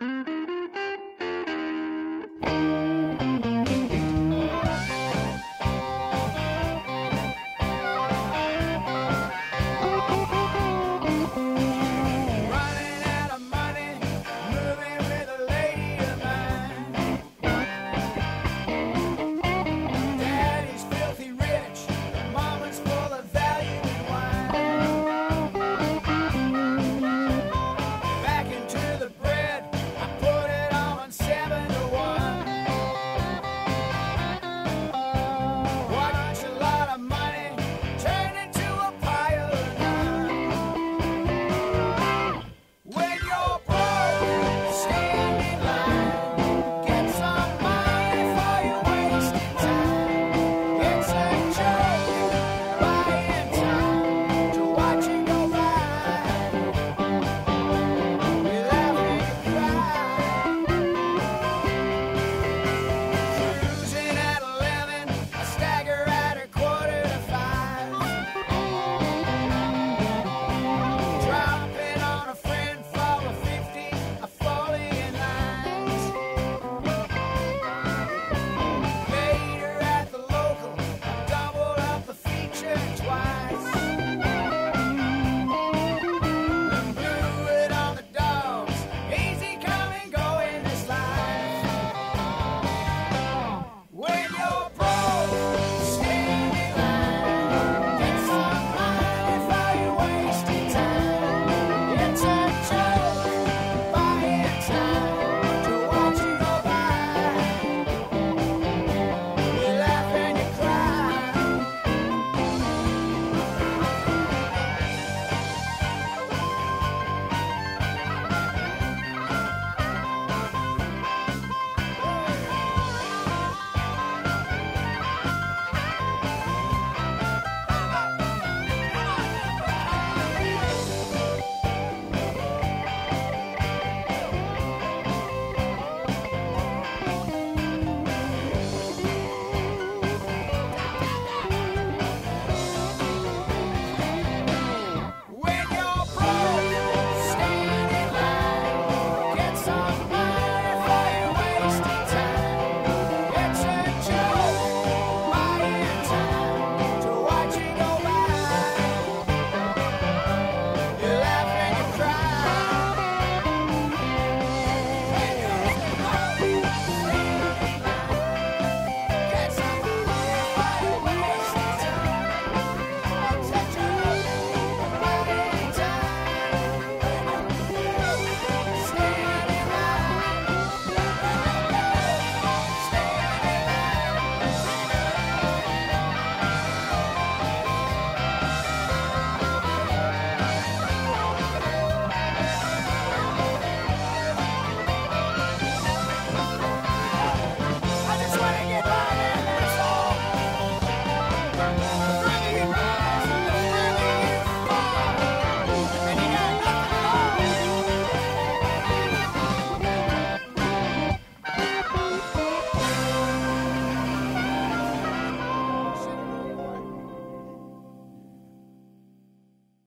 Mm-hmm.